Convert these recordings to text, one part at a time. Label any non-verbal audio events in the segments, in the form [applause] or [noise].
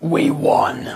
We won. Hey,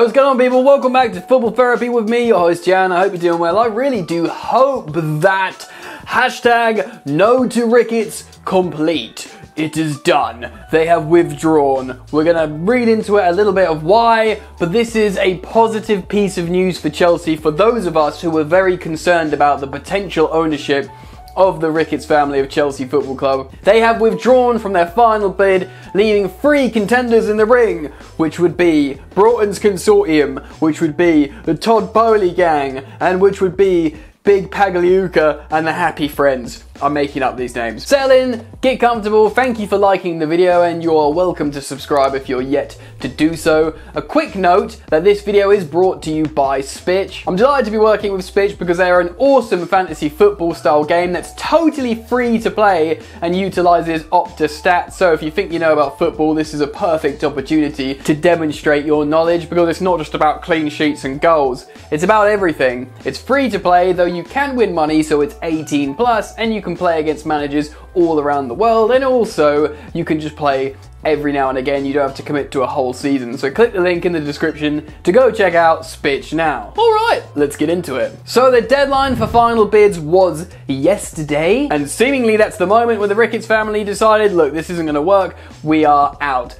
what's going on, people? Welcome back to Football Therapy with me, your host Yan. I hope you're doing well. I really do hope that hashtag no to Ricketts complete. It is done. They have withdrawn. We're gonna read into it a little bit of why, but this is a positive piece of news for Chelsea for those of us who were very concerned about the potential ownership of the Ricketts family of Chelsea Football Club. They have withdrawn from their final bid, leaving three contenders in the ring, which would be Broughton's Consortium, which would be the Todd Boehly Gang, and which would be Big Pagliuca and the Happy Friends. I'm making up these names. Settle in, get comfortable, thank you for liking the video and you're welcome to subscribe if you're yet to do so. A quick note that this video is brought to you by Spitch. I'm delighted to be working with Spitch because they are an awesome fantasy football style game that's totally free to play and utilizes Opta stats. So if you think you know about football, this is a perfect opportunity to demonstrate your knowledge because it's not just about clean sheets and goals. It's about everything. It's free to play, though you can win money, so it's 18 plus, and you can play against managers all around the world, and also you can just play every now and again. You don't have to commit to a whole season. So click the link in the description to go check out Spitch now. All right, let's get into it. So the deadline for final bids was yesterday, and seemingly that's the moment where the Ricketts family decided, look, this isn't going to work. We are out.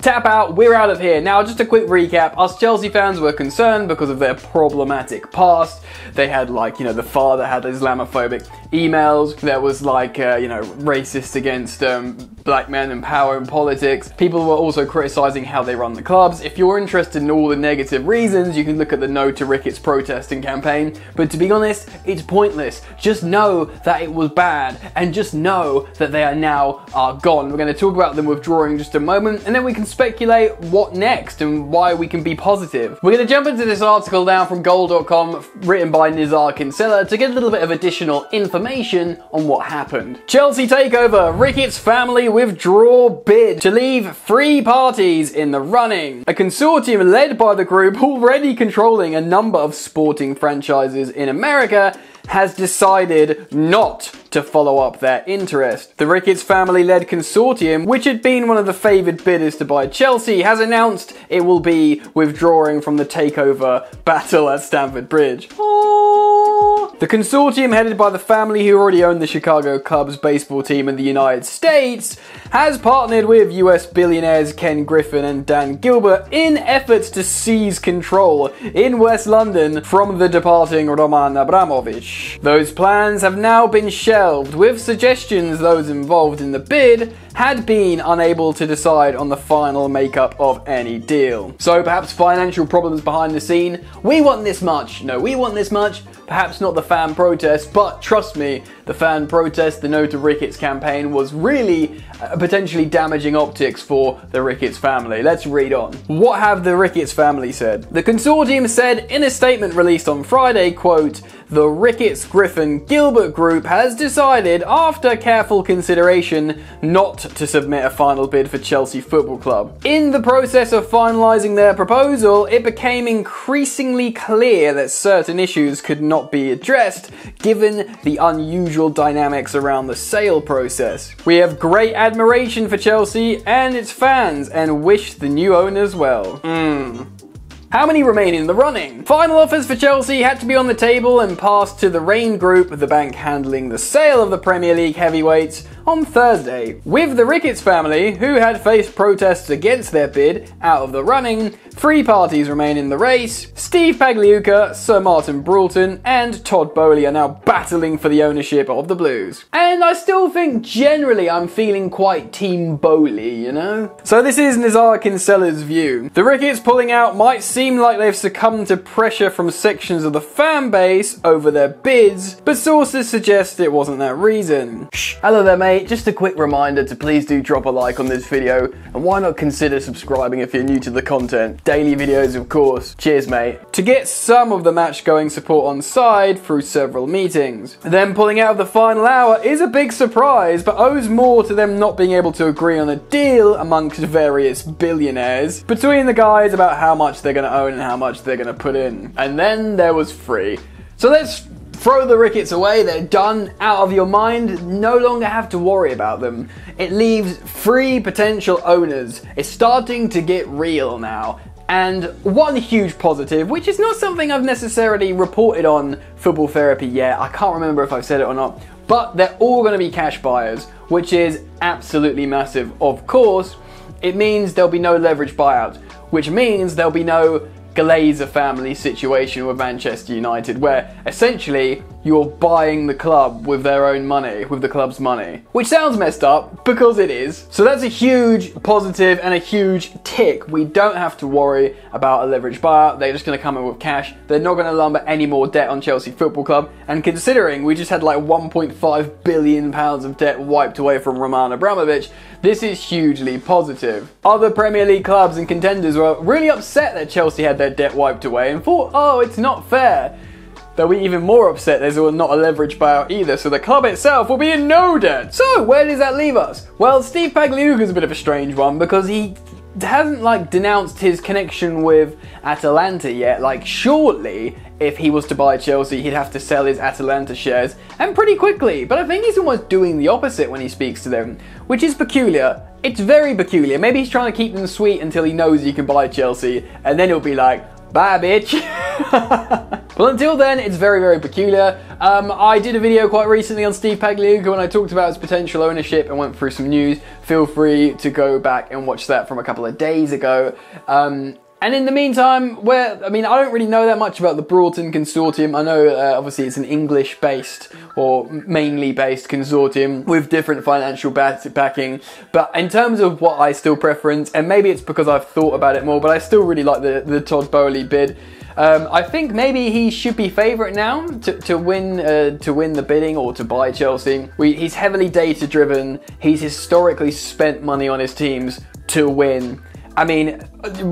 Tap out, we're out of here. Now, just a quick recap. Us Chelsea fans were concerned because of their problematic past. They had, like, you know, the father had Islamophobic emails. There was, like, uh, you know, racist against um, black men and power in politics. People were also criticizing how they run the clubs. If you're interested in all the negative reasons, you can look at the No to Ricketts protesting campaign. But to be honest, it's pointless. Just know that it was bad and just know that they are now are gone. We're going to talk about them withdrawing in just a moment and then we can speculate what next and why we can be positive. We're going to jump into this article now from goal.com written by Nizar Kinsella to get a little bit of additional information on what happened. Chelsea takeover, Ricketts family withdraw bid to leave three parties in the running. A consortium led by the group already controlling a number of sporting franchises in America has decided not to follow up their interest. The Ricketts family led consortium, which had been one of the favoured bidders to buy Chelsea, has announced it will be withdrawing from the takeover battle at Stamford Bridge. Aww. The consortium, headed by the family who already own the Chicago Cubs baseball team in the United States, has partnered with US billionaires Ken Griffin and Dan Gilbert in efforts to seize control in West London from the departing Roman Abramovich. Those plans have now been shelved, with suggestions those involved in the bid had been unable to decide on the final makeup of any deal. So perhaps financial problems behind the scene. We want this much. No, we want this much. Perhaps not the fan protest, but trust me, the fan protest, the No to Ricketts campaign was really uh, potentially damaging optics for the Ricketts family. Let's read on. What have the Ricketts family said? The consortium said in a statement released on Friday, quote, the Ricketts Griffin Gilbert Group has decided, after careful consideration, not to submit a final bid for Chelsea Football Club. In the process of finalising their proposal, it became increasingly clear that certain issues could not be addressed given the unusual dynamics around the sale process. We have great admiration for Chelsea and its fans and wish the new owners well. Hmm. How many remain in the running? Final offers for Chelsea had to be on the table and passed to the Raine Group, the bank handling the sale of the Premier League heavyweights, on Thursday. With the Ricketts family, who had faced protests against their bid, out of the running, three parties remain in the race. Steve Pagliuca, Sir Martin Broughton, and Todd Boehly are now battling for the ownership of the Blues. And I still think generally I'm feeling quite Team Boehly, you know? So this is Nizar Kinsella's view. The Ricketts pulling out might seem like they've succumbed to pressure from sections of the fan base over their bids, but sources suggest it wasn't that reason. Shh. Hello there mate, just a quick reminder to please do drop a like on this video, and why not consider subscribing if you're new to the content. Daily videos of course. Cheers mate. To get some of the match going support on side through several meetings. Them pulling out of the final hour is a big surprise, but owes more to them not being able to agree on a deal amongst various billionaires between the guys about how much they're going to own and how much they're going to put in. And then there was free. So let's throw the Ricketts away, they're done, out of your mind, no longer have to worry about them. It leaves three potential owners. It's starting to get real now. And one huge positive, which is not something I've necessarily reported on football therapy yet, I can't remember if I've said it or not, but they're all going to be cash buyers, which is absolutely massive. Of course, it means there'll be no leverage buyouts, which means there'll be no Glazer family situation with Manchester United, where essentially you're buying the club with their own money, with the club's money. Which sounds messed up, because it is. So that's a huge positive and a huge tick. We don't have to worry about a leveraged buyout. They're just going to come in with cash. They're not going to lumber any more debt on Chelsea Football Club. And considering we just had like 1.5 billion pounds of debt wiped away from Roman Abramovich, this is hugely positive. Other Premier League clubs and contenders were really upset that Chelsea had their debt wiped away and thought, oh, it's not fair. They'll be even more upset there's not a leverage buyout either, so the club itself will be in no debt. So, where does that leave us? Well, Steve is a bit of a strange one because he hasn't like denounced his connection with Atalanta yet. Like, surely if he was to buy Chelsea, he'd have to sell his Atalanta shares and pretty quickly. But I think he's almost doing the opposite when he speaks to them, which is peculiar. It's very peculiar. Maybe he's trying to keep them sweet until he knows he can buy Chelsea, and then he'll be like, Bye, bitch. [laughs] well, until then, it's very, very peculiar. Um, I did a video quite recently on Steve Pagliuca when I talked about his potential ownership and went through some news. Feel free to go back and watch that from a couple of days ago. Um, and in the meantime, where I mean, I don't really know that much about the Broughton Consortium. I know uh, obviously it's an English-based or mainly based consortium with different financial backing. But in terms of what I still preference, and maybe it's because I've thought about it more, but I still really like the the Todd Boehly bid. Um, I think maybe he should be favourite now to, to win uh, to win the bidding or to buy Chelsea. We, he's heavily data driven. He's historically spent money on his teams to win. I mean,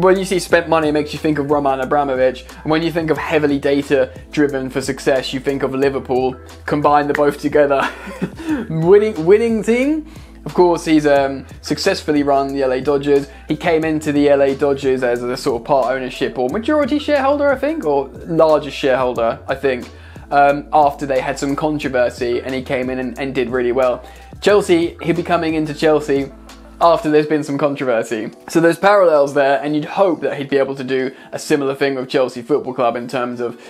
when you see spent money, it makes you think of Roman Abramovich. And when you think of heavily data driven for success, you think of Liverpool. Combine the both together. [laughs] winning, winning team. Of course, he's um, successfully run the LA Dodgers. He came into the LA Dodgers as a sort of part ownership or majority shareholder, I think, or largest shareholder, I think, um, after they had some controversy and he came in and, and did really well. Chelsea, he'll be coming into Chelsea after there's been some controversy. So there's parallels there, and you'd hope that he'd be able to do a similar thing with Chelsea Football Club in terms of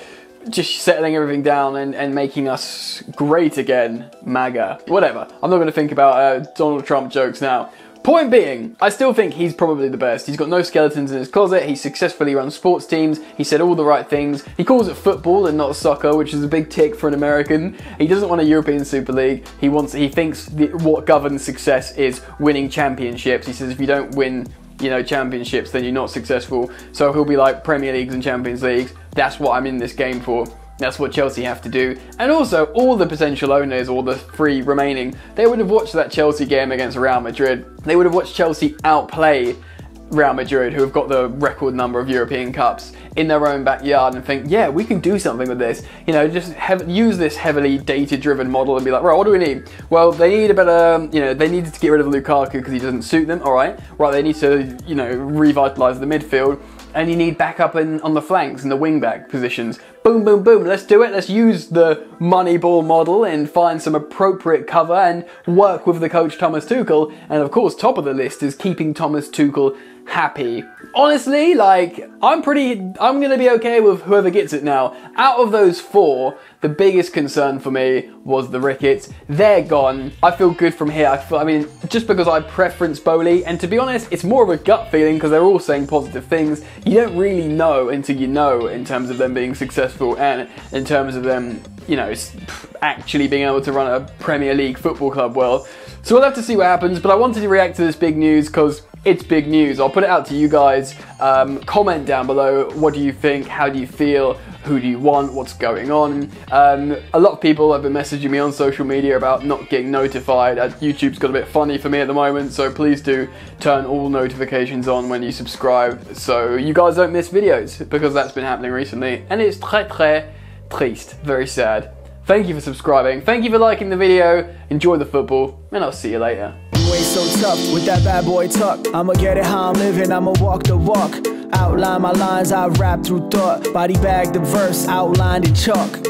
just settling everything down and, and making us great again, MAGA. Whatever. I'm not going to think about uh, Donald Trump jokes now. Point being, I still think he's probably the best. He's got no skeletons in his closet, he successfully runs sports teams, he said all the right things, he calls it football and not soccer, which is a big tick for an American. He doesn't want a European Super League, he wants he thinks what governs success is winning championships. He says if you don't win you know, championships, then you're not successful. So he'll be like Premier Leagues and Champions Leagues. That's what I'm in this game for. That's what Chelsea have to do. And also, all the potential owners, or the three remaining, they would have watched that Chelsea game against Real Madrid. They would have watched Chelsea outplay Real Madrid, who have got the record number of European Cups, in their own backyard and think, yeah, we can do something with this. You know, just have, use this heavily data-driven model and be like, right, what do we need? Well, they need a better, you know, they needed to get rid of Lukaku because he doesn't suit them. All right, right, they need to, you know, revitalize the midfield and you need backup in, on the flanks and the wingback positions. Boom, boom, boom, let's do it. Let's use the Moneyball model and find some appropriate cover and work with the coach Thomas Tuchel. And of course, top of the list is keeping Thomas Tuchel happy. Honestly, like, I'm pretty, I'm gonna be okay with whoever gets it now. Out of those four, the biggest concern for me was the Ricketts. They're gone. I feel good from here. I, feel, I mean, just because I preference Boehly, and to be honest, it's more of a gut feeling because they're all saying positive things. You don't really know until you know in terms of them being successful and in terms of them, you know, actually being able to run a Premier League football club well. So we'll have to see what happens, but I wanted to react to this big news because it's big news. I'll put it out to you guys. Um, comment down below. What do you think? How do you feel? Who do you want? What's going on? Um, a lot of people have been messaging me on social media about not getting notified. As YouTube's got a bit funny for me at the moment, so please do turn all notifications on when you subscribe so you guys don't miss videos because that's been happening recently and it's très très triste. Very sad. Thank you for subscribing. Thank you for liking the video. Enjoy the football, and I'll see you later so tough with that bad boy tuck. I'ma get it how I'm living, I'ma walk the walk. Outline my lines, I rap through thought. Body bag the verse, outlined in chalk.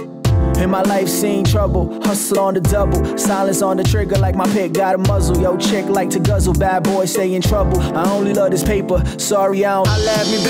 In my life, seen trouble, hustle on the double, silence on the trigger like my pick got a muzzle. Yo, chick like to guzzle, bad boy stay in trouble. I only love this paper, sorry I don't. I laugh me, baby.